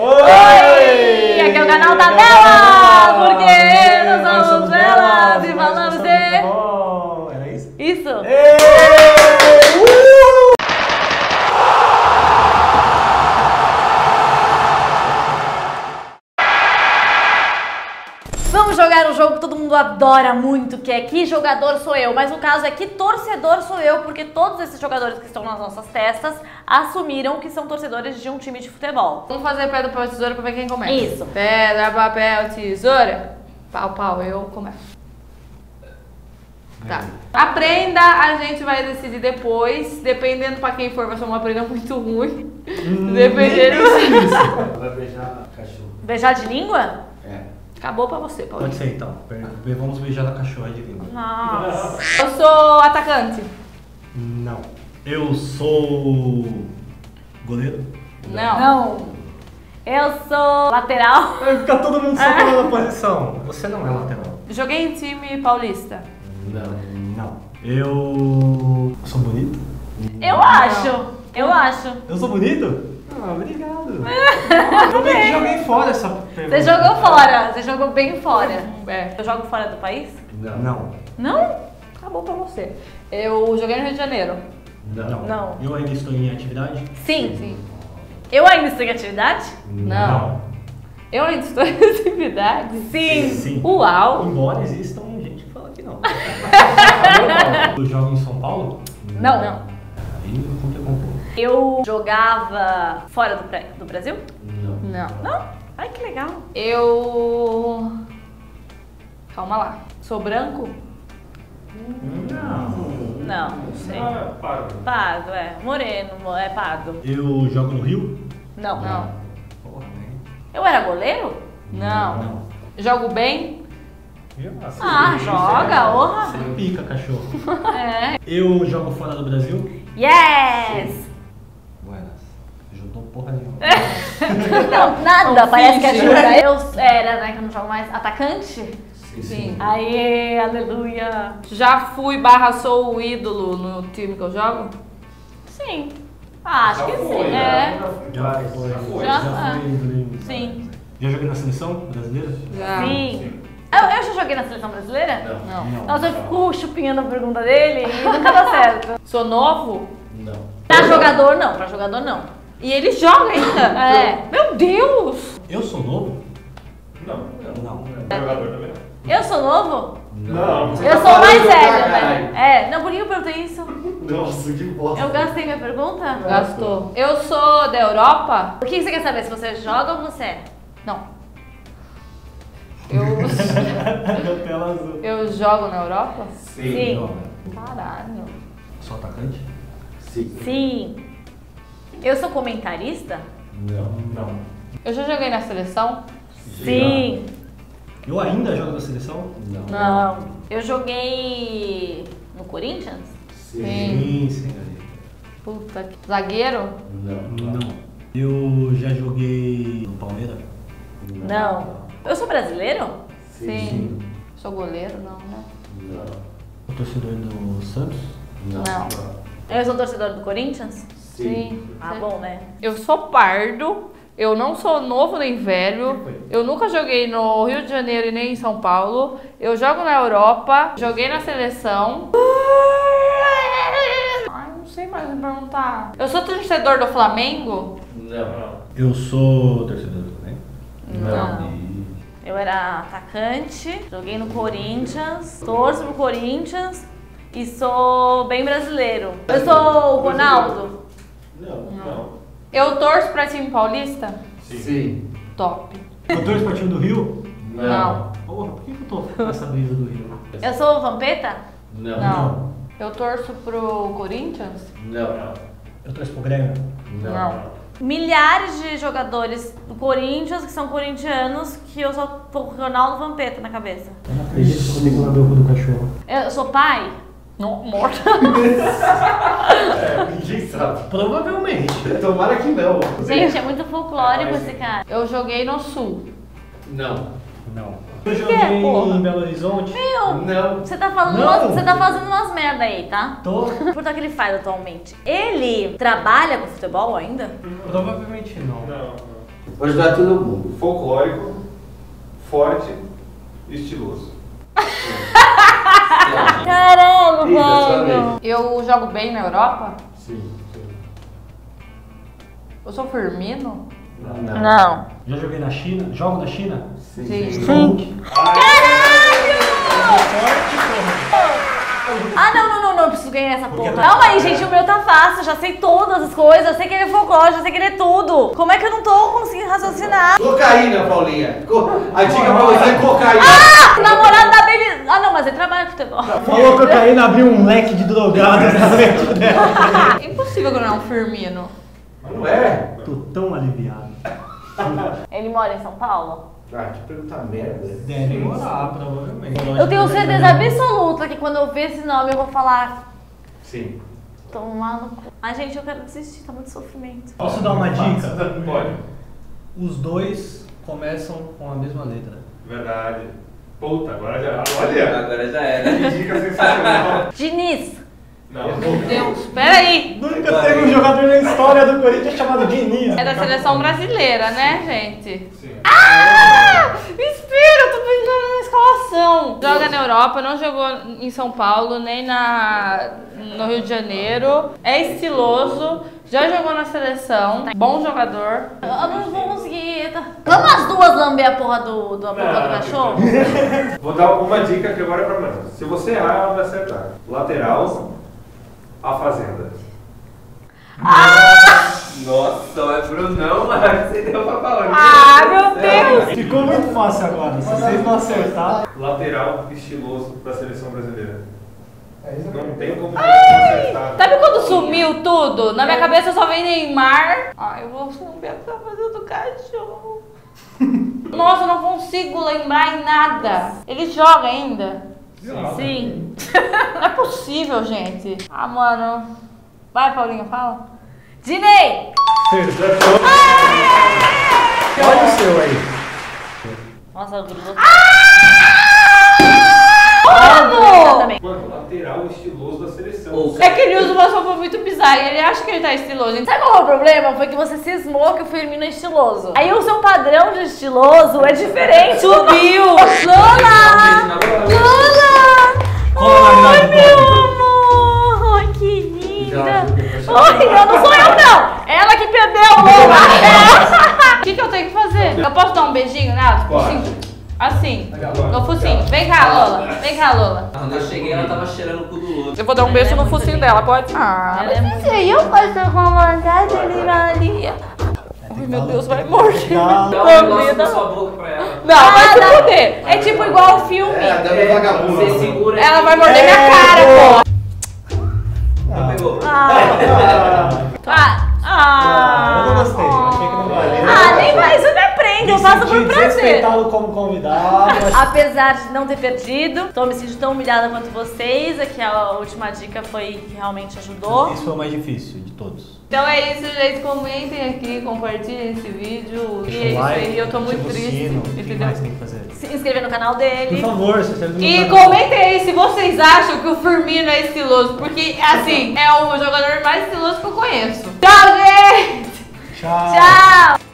Oi! Aqui é o canal da Bela! Porque nós somos belas e falamos de... Era isso? Isso! Uh! Vamos jogar um jogo que todo mundo adora muito, que é Que Jogador Sou Eu. Mas o caso é Que Torcedor Sou Eu, porque todos esses jogadores que estão nas nossas testas assumiram que são torcedores de um time de futebol. Vamos fazer pedra, papel, tesoura pra ver quem começa. Isso. Pedra, papel, tesoura. Pau, pau, eu começo. Tá. Aprenda, a gente vai decidir depois. Dependendo pra quem for, vai ser uma prenda muito ruim. Dependendo. Vai beijar cachorro. Beijar de língua? É. Acabou pra você, Paulinho. Pode ser então. Vamos beijar na cachorra de língua. Nossa. Eu sou atacante. Não. Eu sou. goleiro? Não. Não. Eu sou lateral. Vai ficar todo mundo só falando a posição. Você não é lateral. Joguei em time paulista. Não. Não. Eu. sou bonito? Eu acho. Eu acho. Eu sou bonito? Ah, obrigado. eu que joguei fora essa pergunta. Você jogou fora. Você jogou bem fora. É. Eu jogo fora do país? Não. Não. Não? Acabou pra você. Eu joguei no Rio de Janeiro. Não. Não. Eu ainda estou em atividade? Sim. Sim. Eu ainda estou em atividade? Não. Eu ainda estou em atividade. Sim. Sim. Uau! Embora existam gente que fala que não. eu jogo em São Paulo? Não. Não. Aí me complicou um pouco. Eu jogava fora do, pra- do Brasil? Não. Não. Não? Ai, que legal. Eu. Calma lá. Sou branco? Não. Não, não sei. Ah, para. Pardo, é. Moreno, mo- é pardo. Eu jogo no Rio? Não. Não. Porra, né? Eu era goleiro? Não. Jogo bem? Eu assim, Ah, joga, orra. Você pica, cachorro. É. Eu jogo fora do Brasil? Yes! Buenas. Juntou porra nenhuma. Não, nada, Não parece que ajuda. Eu era, né, que eu não jogo mais, atacante? Sim, Sim. Aê, aleluia. Já fui barra sou o ídolo no time que eu jogo? Sim. Ah, acho Já que foi, sim. né? É. Já foi. Já foi. Já? Já foi. Sim. Já joguei na seleção brasileira? Já. Sim. Eu, eu já joguei na seleção brasileira? Não. Não. Nossa, eu fico chupinhando a pergunta dele e nunca dá certo. Sou novo? Não. Pra jogador, não. Pra jogador, não. E ele joga ainda? É. Meu Deus! Eu sou novo? Não. Não. Jogador também Eu sou novo? não. Eu sou o mais velho, né? É. Não, por que eu perguntei isso? Nossa, que bosta. Eu gastei minha pergunta? Gastou. Eu sou da Europa? O que você quer saber? Se você joga ou você é? Não. Eu, Tela azul. eu jogo na Europa? Sim. Sim. Caralho. Sou atacante? Sim. Sim. Eu sou comentarista? Não. Não. Eu já joguei na seleção? Sim. Eu ainda jogo na seleção? Não. Não. Eu joguei no Corinthians? Sim. Sim, senhorita. Puta que. Zagueiro? Não. Não. Eu já joguei no Palmeiras? Não. Eu sou brasileiro? Sim. Sou goleiro? Não, né? Não. O torcedor do Santos? Não. Eu sou torcedor do Corinthians? Sim. Ah, bom, né? Eu sou pardo. Eu não sou novo nem velho. Eu nunca joguei no Rio de Janeiro e nem em São Paulo. Eu jogo na Europa. Joguei na seleção. Ai, não sei mais me perguntar. Eu sou torcedor do Flamengo? Não. Eu sou torcedor também? Não. Eu era atacante, joguei no Corinthians, torço pro Corinthians e sou bem brasileiro. Eu sou o Ronaldo. Não. Não. Eu torço pra time paulista? Sim. Top. Eu torço pra time do Rio? Não. Porra, por que eu tô com essa brisa do Rio? Eu sou o Vampeta? Não. Não. Eu torço pro Corinthians? Não. Eu torço pro Grêmio? Não. Milhares de jogadores do Corinthians que são corintianos que eu só tô com o Ronaldo Vampeta na cabeça. Eu não acredito que eu vou ter que do cachorro. Eu sou pai? Não, morta. É, ninguém sabe. Provavelmente. Tomara que não. Gente, é muito folclórico esse cara. Eu joguei no sul. Não. Não. Eu joguei porra? em Belo Horizonte. Meu, Não. você tá falando, Não. você tá fazendo umas merda aí, tá? Tô. Por que ele faz atualmente? Ele trabalha com futebol ainda? Provavelmente não. Não. Vou ajudar todo mundo. Folclórico, forte e estiloso. Caramba, Eita, sua velho. Eu jogo bem na Europa? Sim. Eu sou Firmino? Não. Não. Já joguei na China? Jogo na China? Sim. Hulk. Ah, não, não, não, não, eu preciso ganhar essa porra. tá- Calma aí, gente, o meu tá fácil, já sei todas as coisas, eu sei que ele é folclore, eu sei que ele é tudo. Como é que eu não tô conseguindo raciocinar? Cocaína, Paulinha. Co- A dica pra você é cocaína. Ah, namorado da. Ah, não, mas ele trabalha com futebol. Falou cocaína, abriu um leque de drogados na frente dela. Impossível que não é um Firmino. Mas não é. Tô tão aliviado. Ele mora em São Paulo? Ah, que pergunta merda. Deve morar, provavelmente. Eu tenho certeza absoluta que quando eu ver esse nome eu vou falar... Sim. Tomar no cu. Ai, gente, eu quero desistir, tá muito sofrimento. Posso dar uma dica? Pode. Os dois começam com a mesma letra. Verdade. Puta, agora já. Olha! Agora já era. Que dica sensacional. Diniz. Não. Meu Deus, peraí. Nunca teve um jogador na história do Corinthians chamado Diniz. É da seleção brasileira, né, gente? Sim. Ah! Espera, eu tô pensando na escalação. Joga na Europa, não jogou em São Paulo, nem na, no Rio de Janeiro. É estiloso, já jogou na seleção. Bom jogador. Eu não vou conseguir. tá? Vamos as duas lamber a porra do, do, a porra do cachorro? Vou dar uma dica que agora é pra mim. Se você errar, ela vai acertar. Lateral, a fazenda. Nossa, é Brunão, mano. Você deu pra falar. Ah, meu Deus! Ficou muito fácil agora. Se vocês não acertar. Lateral estiloso da seleção brasileira. Não tem como acertar. Sabe quando sumiu tudo? Na minha cabeça só vem Neymar. Ai, eu vou saber o que tá fazendo do cachorro. Nossa, eu não consigo lembrar em nada. Ele joga ainda? Sim. Não é possível, gente. Ah, mano. Vai, Paulinha, fala. Dinei! Olha o seu aí. Nossa, grudou. Vamos! Também. Mano, lateral estiloso da seleção. É que ele usa uma roupa muito bizarra e ele acha que ele tá estiloso. Sabe qual é o problema? Foi que você cismou que o Firmino é estiloso. Aí o seu padrão de estiloso é diferente. Subiu! Cola na Ai, meu amor! Ai, que linda! Eu não sou eu, não! Ela que perdeu, Lola! O que, que eu tenho que fazer? Eu posso dar um beijinho nela? Tipo assim? Assim. No focinho. Vem cá, Lola. Vem cá, Lola. Quando eu cheguei, ela tava cheirando o cu do outro. Eu vou dar um beijo no focinho dela, pode? Ah, Ela é muito isso aí eu faço com vontade, Maria. Ai, meu Deus, vai morrer. Não. Na Deus. sua boca pra ela. Não, vai se Ah, fuder. É tipo igual o filme. É, dama é vagabunda. Você segura Ela vai morder minha É, cara, pô. Não pegou. Ah, ah, Ah, eu não gostei. ah. Achei que não valia. Ah, nem mais, eu por senti prazer. desrespeitado como convidado. Apesar de não ter perdido, tô me sentindo tão humilhada quanto vocês. Aqui a última dica foi que realmente ajudou. Esse foi o mais difícil de todos. Então é isso, gente. Comentem aqui, compartilhem esse vídeo. E é isso aí, eu tô muito triste. sino, O que Entendeu? mais tem que fazer? Se inscrever no canal Por dele. favor, se inscreve no E canal. comentem aí se vocês acham que o Firmino é estiloso, porque assim, é o jogador mais estiloso que eu conheço. Tchau, gente! Tchau. Tchau!